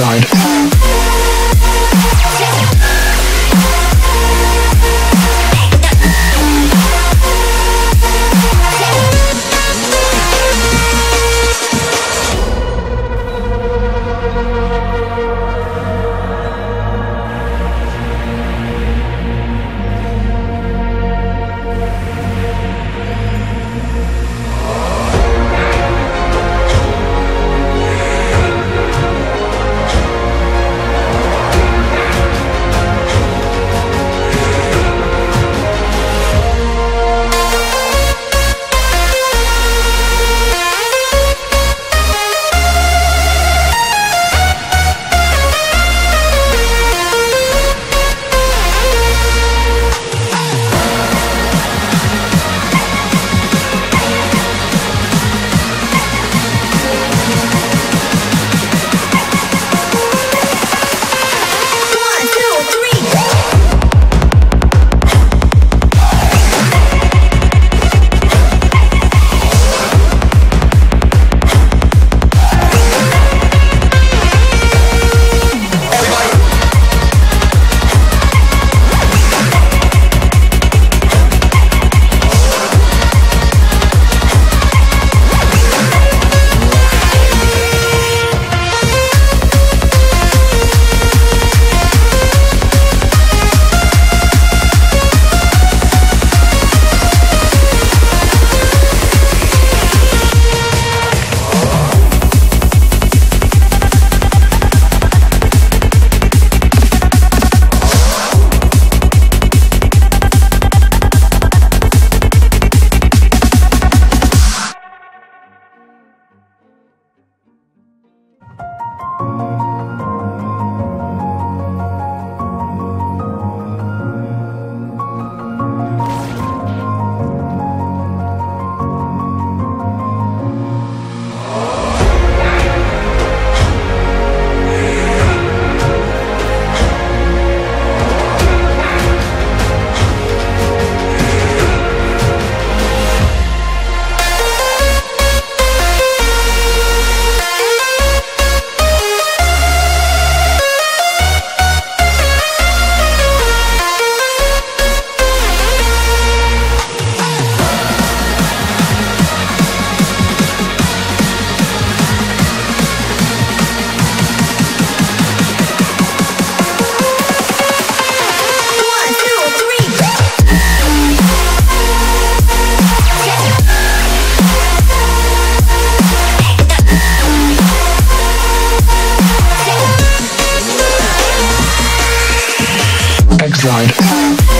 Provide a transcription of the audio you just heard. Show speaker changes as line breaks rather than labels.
side. Exiled.